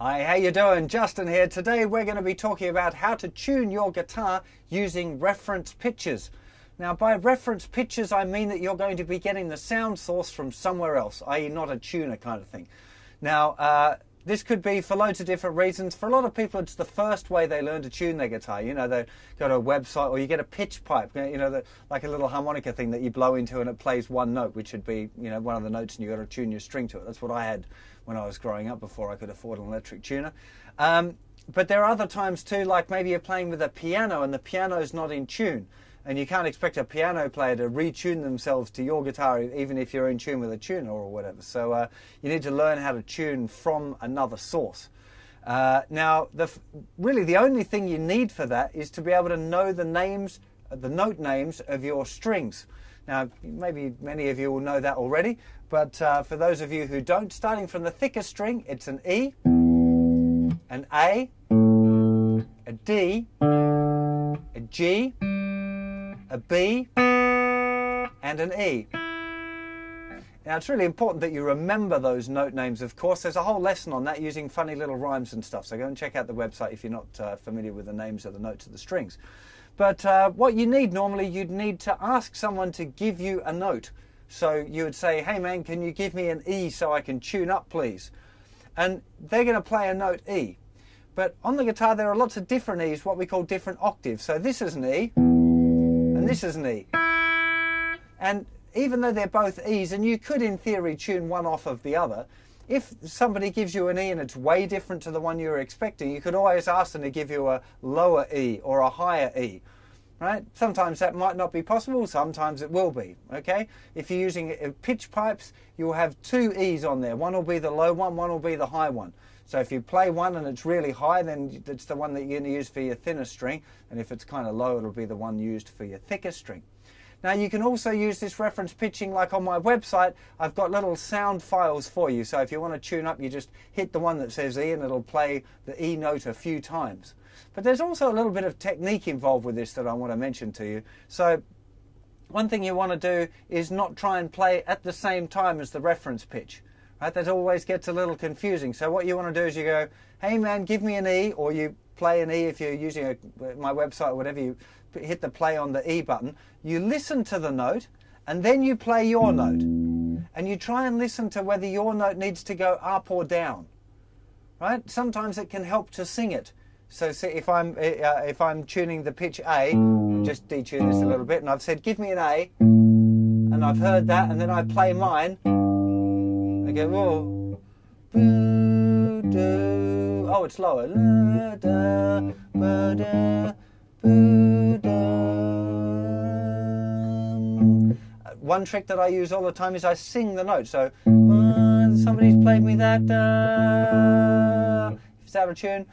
Hi, how you doing? Justin here. Today we're going to be talking about how to tune your guitar using reference pitches. Now, by reference pitches, I mean that you're going to be getting the sound source from somewhere else, i.e., not a tuner kind of thing. Now, uh, this could be for loads of different reasons. For a lot of people, it's the first way they learn to tune their guitar. You know, they go to a website or you get a pitch pipe, you know, the, like a little harmonica thing that you blow into and it plays one note, which would be, you know, one of the notes and you've got to tune your string to it. That's what I had when I was growing up before I could afford an electric tuner. Um, but there are other times too, like maybe you're playing with a piano and the piano's not in tune and you can't expect a piano player to retune themselves to your guitar even if you're in tune with a tuner or whatever. So uh, you need to learn how to tune from another source. Uh, now, the, really the only thing you need for that is to be able to know the names, the note names of your strings. Now, maybe many of you will know that already, but uh, for those of you who don't, starting from the thickest string, it's an E, an A, a D, a G, a B, and an E. Now it's really important that you remember those note names, of course. There's a whole lesson on that using funny little rhymes and stuff, so go and check out the website if you're not uh, familiar with the names of the notes of the strings. But uh, what you need normally, you'd need to ask someone to give you a note. So you would say, hey man, can you give me an E so I can tune up, please? And they're going to play a note E. But on the guitar, there are lots of different E's, what we call different octaves. So this is an E this is an E. And even though they're both E's, and you could in theory tune one off of the other, if somebody gives you an E and it's way different to the one you were expecting, you could always ask them to give you a lower E or a higher E. Right? Sometimes that might not be possible, sometimes it will be. Okay? If you're using uh, pitch pipes, you'll have two E's on there. One will be the low one, one will be the high one. So if you play one and it's really high, then it's the one that you're going to use for your thinner string. And if it's kind of low, it'll be the one used for your thicker string. Now you can also use this reference pitching like on my website. I've got little sound files for you. So if you want to tune up, you just hit the one that says E and it'll play the E note a few times. But there's also a little bit of technique involved with this that I want to mention to you. So one thing you want to do is not try and play at the same time as the reference pitch. Right? That always gets a little confusing. So what you want to do is you go, hey man, give me an E, or you play an E if you're using a, my website or whatever, you hit the play on the E button. You listen to the note, and then you play your note. And you try and listen to whether your note needs to go up or down. Right? Sometimes it can help to sing it. So see, if I'm uh, if I'm tuning the pitch A, just detune this a little bit, and I've said give me an A, and I've heard that, and then I play mine go, oh, it's lower. Uh, one trick that I use all the time is I sing the note. So, somebody's played me that. If it's out of tune.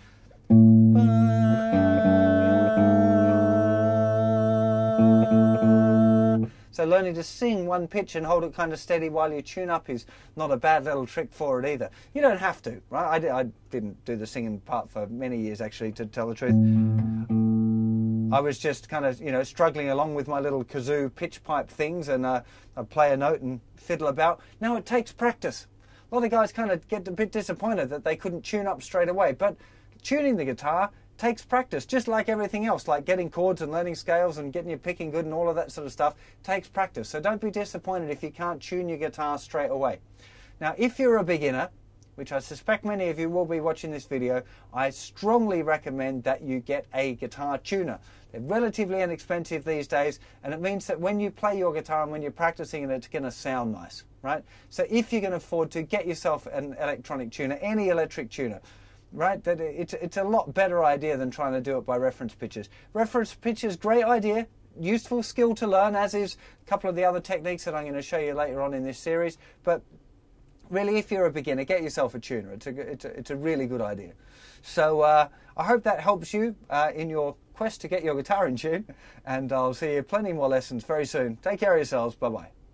So learning to sing one pitch and hold it kind of steady while you tune up is not a bad little trick for it either. You don't have to, right? I, I didn't do the singing part for many years actually, to tell the truth. I was just kind of, you know, struggling along with my little kazoo pitch pipe things, and uh, I'd play a note and fiddle about. Now it takes practice. A lot of guys kind of get a bit disappointed that they couldn't tune up straight away, but tuning the guitar takes practice, just like everything else, like getting chords and learning scales and getting your picking good and all of that sort of stuff takes practice. So don't be disappointed if you can't tune your guitar straight away. Now, if you're a beginner, which I suspect many of you will be watching this video, I strongly recommend that you get a guitar tuner. They're relatively inexpensive these days, and it means that when you play your guitar and when you're practicing it, it's going to sound nice, right? So if you can afford to get yourself an electronic tuner, any electric tuner, right? That it's it's a lot better idea than trying to do it by reference pitches. Reference pitches, great idea, useful skill to learn, as is a couple of the other techniques that I'm going to show you later on in this series. But really, if you're a beginner, get yourself a tuner. It's a it's a, it's a really good idea. So uh, I hope that helps you uh, in your quest to get your guitar in tune, and I'll see you plenty more lessons very soon. Take care of yourselves. Bye bye.